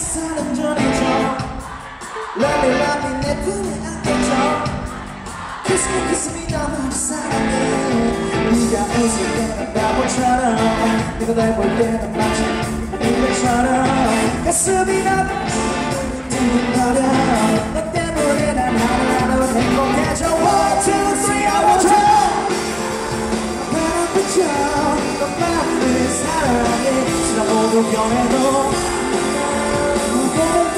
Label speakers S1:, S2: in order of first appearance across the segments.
S1: 사랑 전해줘. Love me love me 내 품에 안겨줘 Kiss me kiss me 너무 사랑해. 네가 웃을 때는 바보처럼. 네가 날볼 때는 마치 인물처럼. 가슴이 두근거려. 너 너만을 사랑해. 지나 모두 변해도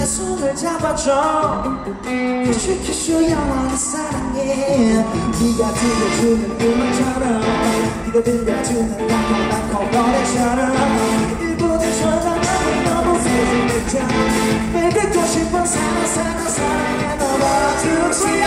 S1: 내 손을 잡아줘. kiss you 영원히 사랑해. 네가 들려주는 음악처럼 네가 들려주는 랑랑랑코 노래처럼. 일부는 전화하고 너무 소중했잖아 또 싶어 사랑 사랑 사랑해 너 One two three